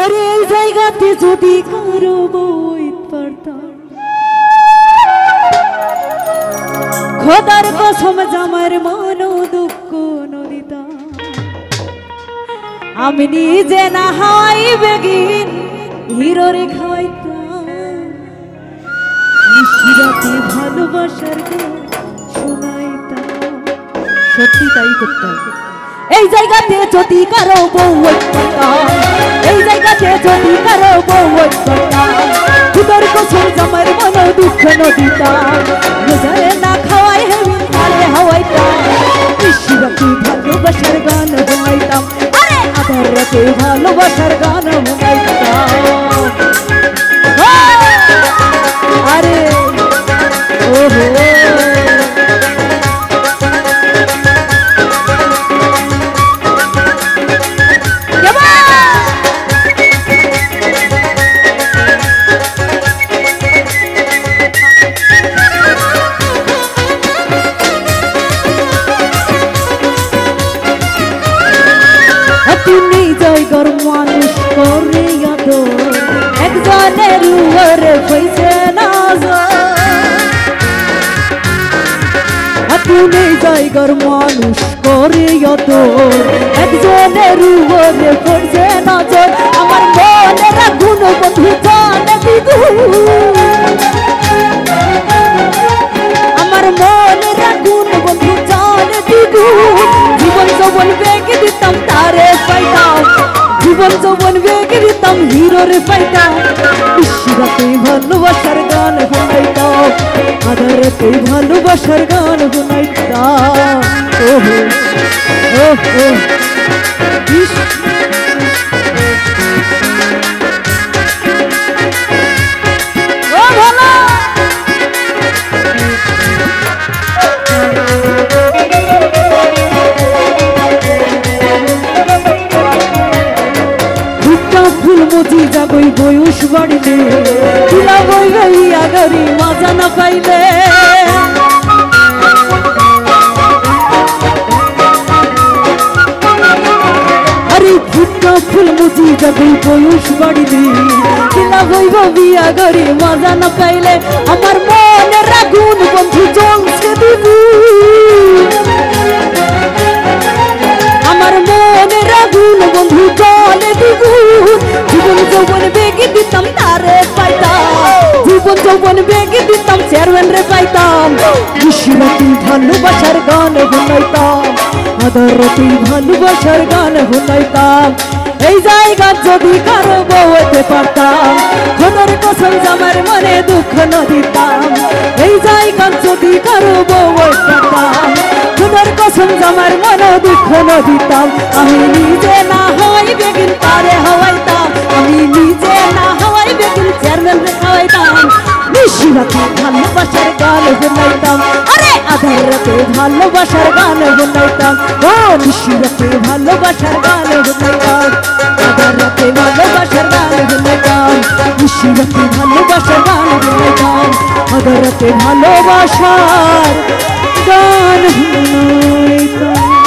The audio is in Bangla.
ওরে এই জায়গাতে যদি কারও বই পারতাম খোদার কসম জামার মন দুঃখ নদিতা আমি নিজে না হাই বেগিন হিরোরে খাওয়াইতাম নিশিরাতে ভালোবাসার শোনাইতাম। সত্যি তাই করতাম। এই জায়গাতে যদি কারও বউ এই জায়গাতে যদি কারও বউ খুদর কসম জামার মন দুঃখ নদিতাম জায়গার মানুষ করে একজনের উপরে না তুমি জায়গার মানুষ করে একজনের উপরে পয়সে নজর আমার মনে রাখুন বন্ধু আমার মনে রাখুন বন্ধু জীবন যৌবন বেগে দিতাম তারে পাইতাম জীবন যৌবন বেগে দিতাম হিরোরে পাইতাম বিশ্বরাতে ভালোবাসার গান শোনাইতাম আধারাতে ভালোবাসার গান শোনাইতাম ওহো ওহো। ইস বাড়িলে তুলা বই গাইয়া গাড়ি মাজা না পাইলে। আরে ভুট্টা ফুল মজি যাবই বয়স বাড়িলে তুলা বই বিয়া গাড়ি, মাজা না পাইলে। আমার বেগে দিতাম চেয়ারম্যান রে পাইতাম বিশ্বরাতি ভালোবাসার গান শুনাইতাম। আদারতি ভালোবাসার গান শুনাইতাম। এই জায়গা যদি কারও বউতে পারতাম খোদার কসম জামার মনে দুঃখ ন দিতাম। এই জায়গা যদি কারও বউতে পারতাম খোদার কসম জামার মনে দুঃখ ন দিতাম। আমি নিজে না নিশিরাতে ভালোবাসার গান শুনাইতাম আরে আধার রাতে ভালোবাসার গান শুনাইতাম ও নিশিরাতে ভালোবাসার গান শুনাইতাম আধার রাতে ভালোবাসার গান শুনাইতাম নিশিরাতে ভালোবাসার গান শুনাইতাম আধার রাতে ভালোবাসার গান শুনাইতাম